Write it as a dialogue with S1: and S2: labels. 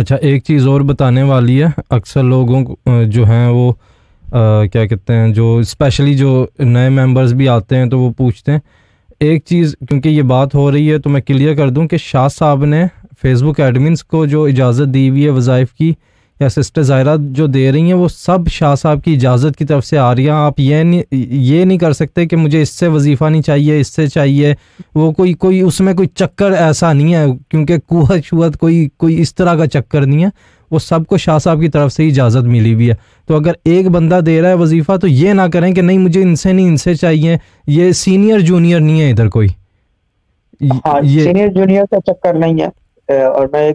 S1: अच्छा एक चीज़ और बताने वाली है। अक्सर लोगों को जो हैं वो आ, क्या कहते हैं जो स्पेशली जो नए मेंबर्स भी आते हैं तो वो पूछते हैं। एक चीज़ क्योंकि ये बात हो रही है तो मैं क्लियर कर दूँ कि शाह साहब ने फेसबुक एडमिनस को जो इजाज़त दी हुई है वज़ाइफ की या सिस्टर ज़ायरा जो दे रही हैं वो सब शाह साहब की इजाज़त की तरफ़ से आ रही हैं। आप ये नहीं ये नहीं कर सकते कि मुझे इससे वजीफ़ा नहीं चाहिए इससे चाहिए। वो कोई कोई उसमें कोई चक्कर ऐसा नहीं है क्योंकि कुहत शुहत कोई कोई इस तरह का चक्कर नहीं है। वो सबको शाह साहब की तरफ़ से इजाज़त मिली हुई है। तो अगर एक बंदा दे रहा है वजीफ़ा तो ये ना करें कि नहीं मुझे इनसे नहीं इनसे चाहिए। ये सीनियर जूनियर नहीं है इधर कोई।
S2: हाँ, ये सीनियर जूनियर का चक्कर नहीं है। और मैं